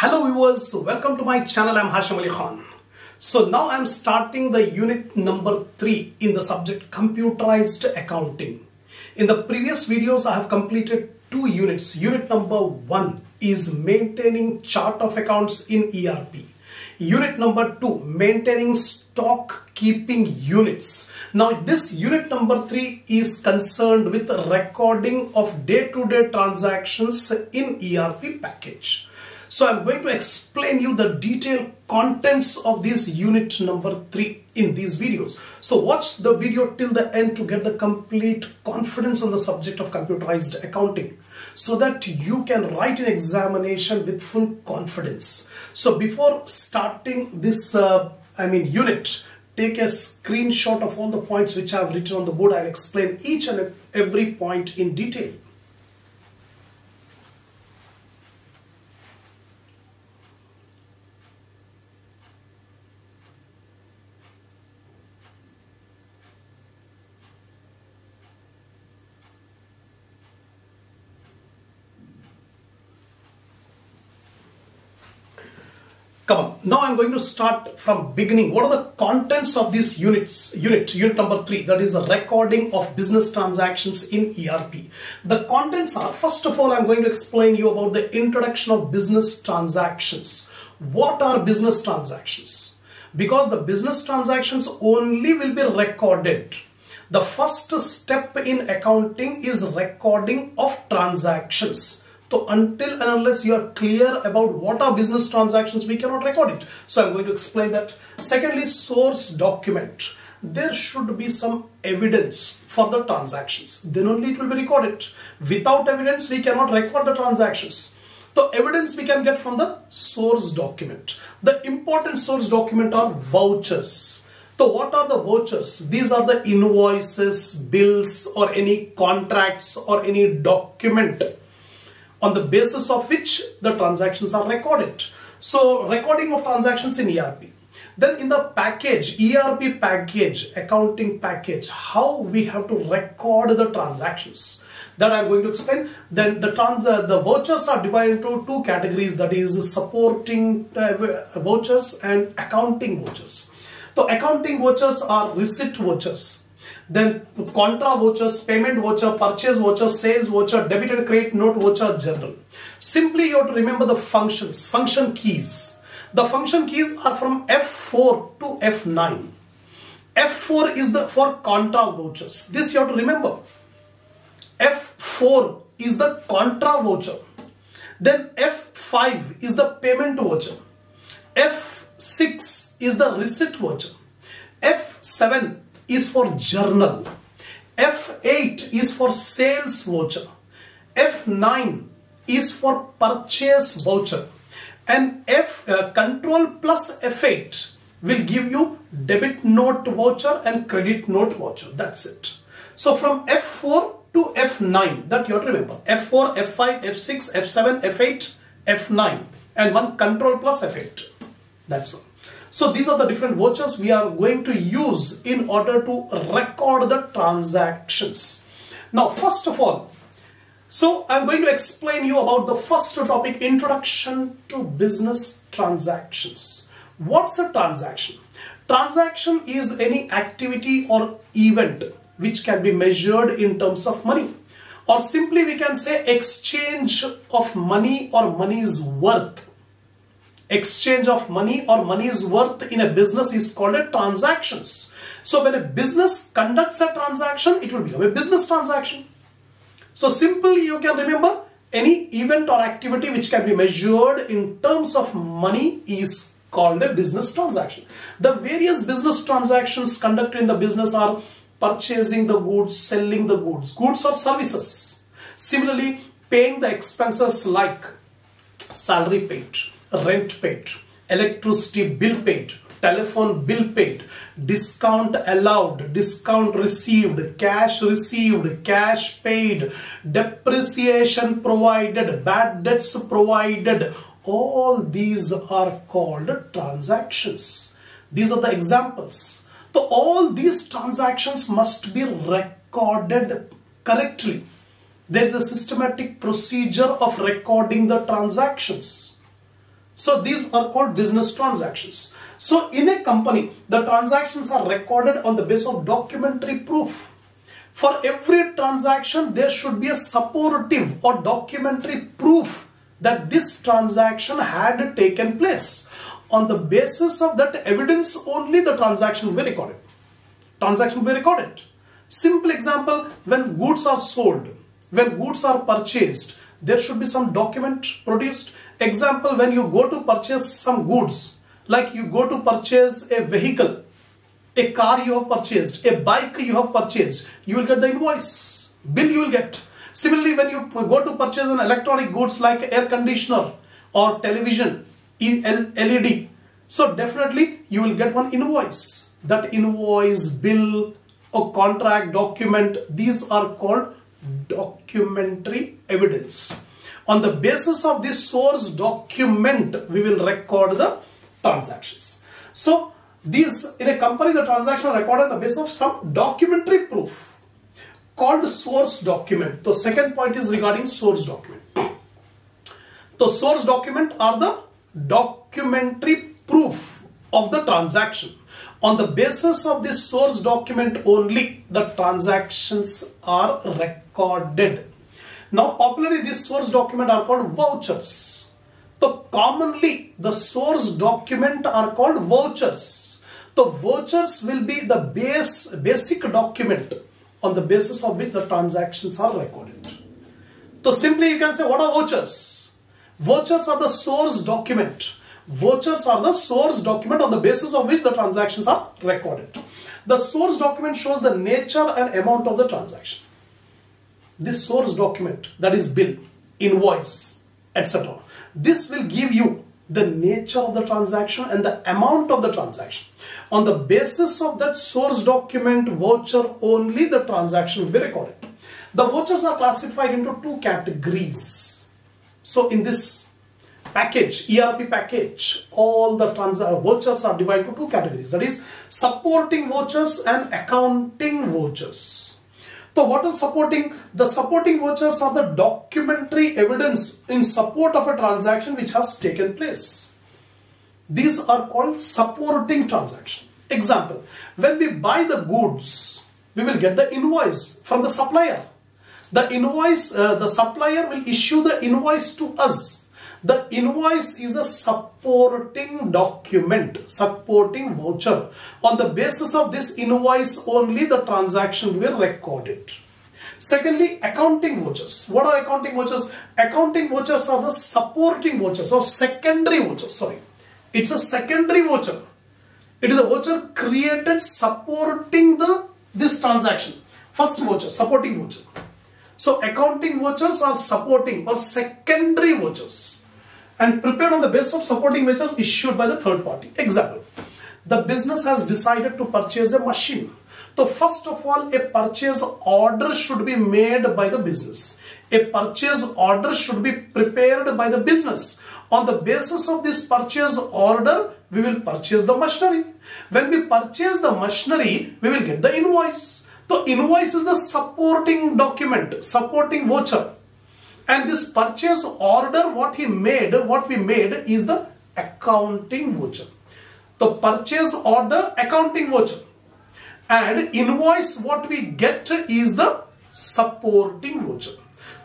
Hello viewers, welcome to my channel. I'm Hasham Ali Khan. So now I'm starting the unit number 3 in the subject computerized accounting. In the previous videos I have completed two units. Unit number 1 is maintaining chart of accounts in ERP. Unit number 2 maintaining stock keeping units. Now this unit number 3 is concerned with recording of day-to-day -day transactions in ERP package. So I'm going to explain you the detailed contents of this unit number 3 in these videos. So watch the video till the end to get the complete confidence on the subject of computerized accounting so that you can write an examination with full confidence. So before starting this, uh, I mean unit, take a screenshot of all the points which I have written on the board. I'll explain each and every point in detail. Come on. Now I'm going to start from beginning. What are the contents of this units? Unit, unit number three, that is the recording of business transactions in ERP. The contents are, first of all, I'm going to explain you about the introduction of business transactions. What are business transactions? Because the business transactions only will be recorded. The first step in accounting is recording of transactions so until and unless you are clear about what are business transactions, we cannot record it. So I'm going to explain that. Secondly, source document. There should be some evidence for the transactions. Then only it will be recorded. Without evidence, we cannot record the transactions. The evidence we can get from the source document. The important source document are vouchers. So what are the vouchers? These are the invoices, bills or any contracts or any document on the basis of which the transactions are recorded. So recording of transactions in ERP. Then in the package, ERP package, accounting package, how we have to record the transactions that I'm going to explain. Then the trans uh, the vouchers are divided into two categories that is supporting uh, vouchers and accounting vouchers. So accounting vouchers are receipt vouchers then contra vouchers, payment voucher, purchase voucher, sales voucher, debit and credit note voucher, general. Simply you have to remember the functions, function keys. The function keys are from F4 to F9. F4 is the for contra vouchers. This you have to remember. F4 is the contra voucher. Then F5 is the payment voucher. F6 is the receipt voucher. F7 is for journal. F8 is for sales voucher. F9 is for purchase voucher. And F uh, control plus F8 will give you debit note voucher and credit note voucher. That's it. So from F4 to F9 that you have to remember. F4, F5, F6, F7, F8, F9 and one control plus F8. That's all. So these are the different vouchers we are going to use in order to record the transactions. Now, first of all, so I'm going to explain you about the first topic, introduction to business transactions. What's a transaction? Transaction is any activity or event which can be measured in terms of money. Or simply we can say exchange of money or money's worth exchange of money or money's worth in a business is called a transactions. So when a business conducts a transaction, it will become a business transaction. So simply you can remember any event or activity which can be measured in terms of money is called a business transaction. The various business transactions conducted in the business are purchasing the goods, selling the goods, goods or services. Similarly, paying the expenses like salary paid, rent paid, electricity bill paid, telephone bill paid, discount allowed, discount received, cash received, cash paid, depreciation provided, bad debts provided. All these are called transactions. These are the examples. So all these transactions must be recorded correctly. There is a systematic procedure of recording the transactions. So these are called business transactions. So in a company, the transactions are recorded on the basis of documentary proof. For every transaction, there should be a supportive or documentary proof that this transaction had taken place. On the basis of that evidence only the transaction will be recorded. Transaction will be recorded. Simple example, when goods are sold, when goods are purchased, there should be some document produced. Example, when you go to purchase some goods, like you go to purchase a vehicle, a car you have purchased, a bike you have purchased, you will get the invoice, bill you will get. Similarly, when you go to purchase an electronic goods like air conditioner or television, LED, so definitely you will get one invoice. That invoice, bill, or contract document, these are called documentary evidence. On the basis of this source document, we will record the transactions. So, these in a company, the transaction are recorded on the basis of some documentary proof called the source document. The second point is regarding source document. The source document are the documentary proof of the transaction. On the basis of this source document only, the transactions are recorded. Now, popularly, this source document are called vouchers. So, commonly, the source document are called vouchers. So, vouchers will be the base, basic document on the basis of which the transactions are recorded. So, simply you can say, what are vouchers? Vouchers are the source document Vouchers are the source document on the basis of which the transactions are recorded. The source document shows the nature and amount of the transaction. This source document, that is bill, invoice, etc. This will give you the nature of the transaction and the amount of the transaction. On the basis of that source document voucher only the transaction will be recorded. The vouchers are classified into two categories. So in this package, ERP package, all the vouchers are divided into two categories. That is supporting vouchers and accounting vouchers. So what is supporting? The supporting vouchers are the documentary evidence in support of a transaction which has taken place. These are called supporting transaction. Example, when we buy the goods, we will get the invoice from the supplier. The invoice, uh, the supplier will issue the invoice to us the invoice is a supporting document, supporting voucher. On the basis of this invoice only the transaction will be recorded. Secondly, accounting vouchers. What are accounting vouchers? Accounting vouchers are the supporting vouchers or secondary vouchers. Sorry. It's a secondary voucher. It is a voucher created supporting the this transaction. First voucher, supporting voucher. So accounting vouchers are supporting or secondary vouchers and prepared on the basis of supporting vouchers issued by the third party. Example, the business has decided to purchase a machine. So first of all, a purchase order should be made by the business. A purchase order should be prepared by the business. On the basis of this purchase order, we will purchase the machinery. When we purchase the machinery, we will get the invoice. So invoice is the supporting document, supporting voucher. And this purchase order, what he made, what we made is the accounting voucher. The purchase order, accounting voucher. And invoice, what we get is the supporting voucher.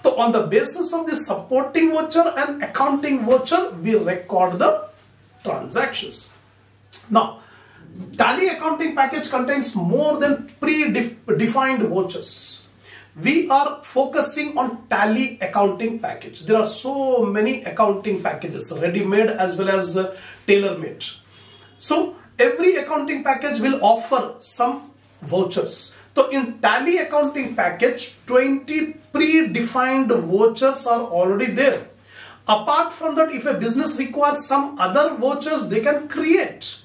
So on the basis of the supporting voucher and accounting voucher, we record the transactions. Now, Tally accounting package contains more than pre-defined vouchers we are focusing on tally accounting package. There are so many accounting packages ready-made as well as uh, tailor-made. So every accounting package will offer some vouchers. So in tally accounting package 20 predefined vouchers are already there. Apart from that if a business requires some other vouchers they can create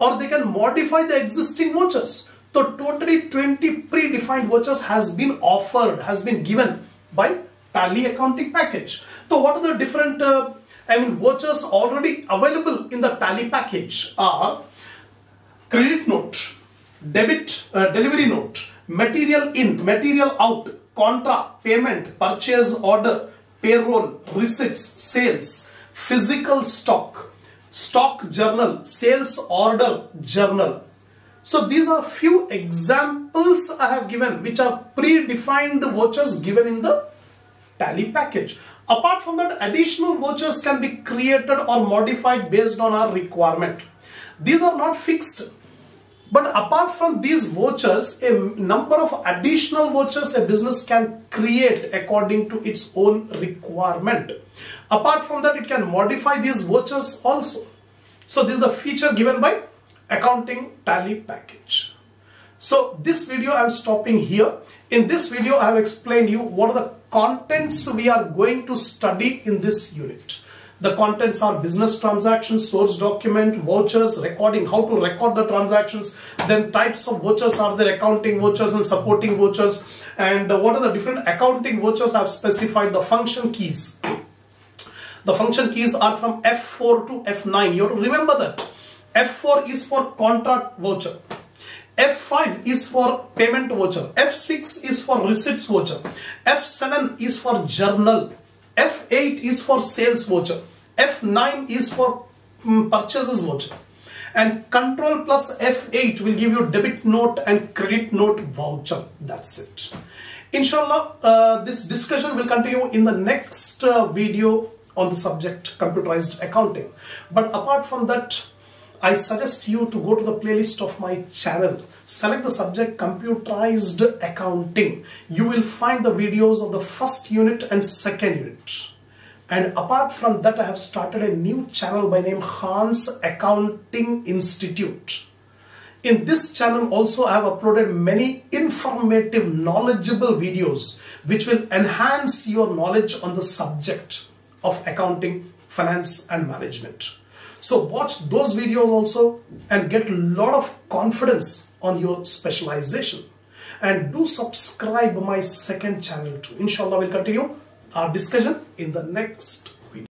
or they can modify the existing vouchers so totally 20 predefined vouchers has been offered, has been given by Tally accounting package. So what are the different, uh, I mean vouchers already available in the Tally package are credit note, debit, uh, delivery note, material in, material out, contra, payment, purchase order, payroll, receipts, sales, physical stock, stock journal, sales order journal. So these are few examples I have given which are predefined vouchers given in the tally package. Apart from that, additional vouchers can be created or modified based on our requirement. These are not fixed. But apart from these vouchers, a number of additional vouchers a business can create according to its own requirement. Apart from that, it can modify these vouchers also. So this is the feature given by accounting tally package. So this video I'm stopping here. In this video I have explained you what are the contents we are going to study in this unit. The contents are business transactions, source document, vouchers, recording, how to record the transactions, then types of vouchers are there, accounting vouchers and supporting vouchers, and what are the different accounting vouchers I have specified the function keys. The function keys are from F4 to F9. You have to remember that. F4 is for contra voucher. F5 is for payment voucher. F6 is for receipts voucher. F7 is for journal. F8 is for sales voucher. F9 is for um, purchases voucher. And control plus F8 will give you debit note and credit note voucher. That's it. Inshallah, uh, this discussion will continue in the next uh, video on the subject computerized accounting. But apart from that, I suggest you to go to the playlist of my channel. Select the subject computerized accounting. You will find the videos of the first unit and second unit. And apart from that, I have started a new channel by name Khans Accounting Institute. In this channel also I have uploaded many informative, knowledgeable videos which will enhance your knowledge on the subject of accounting, finance and management. So watch those videos also and get a lot of confidence on your specialization. And do subscribe my second channel too. Inshallah, we'll continue our discussion in the next